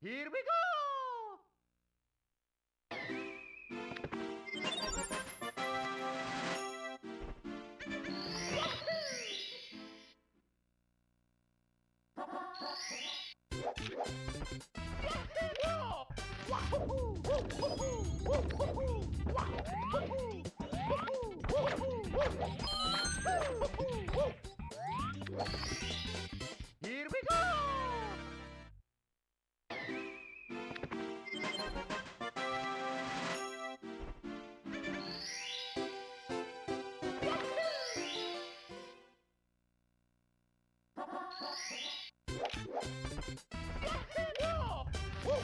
Here we go! Here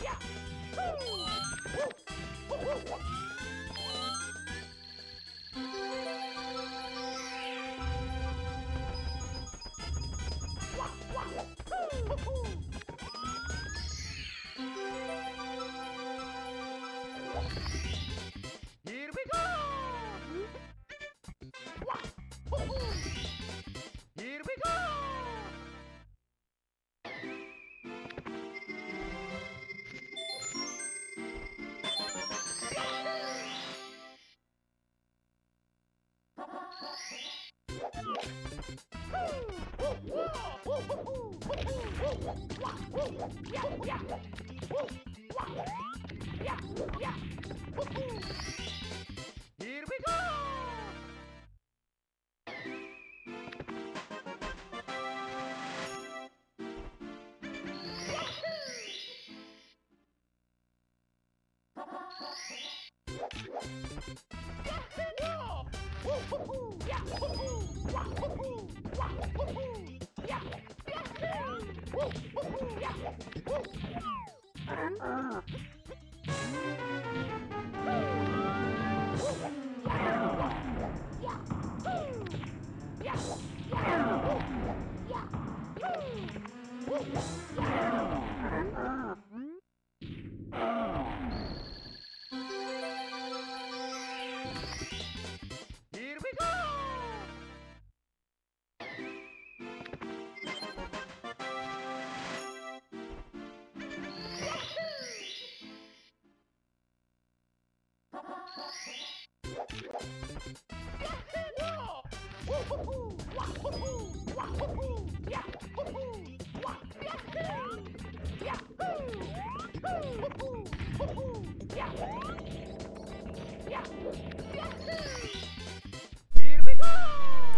Here Here we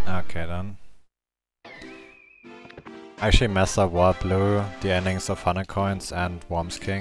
Okay then. I actually messed up Wild Blue, the endings of Honey Coins and Whomp's King.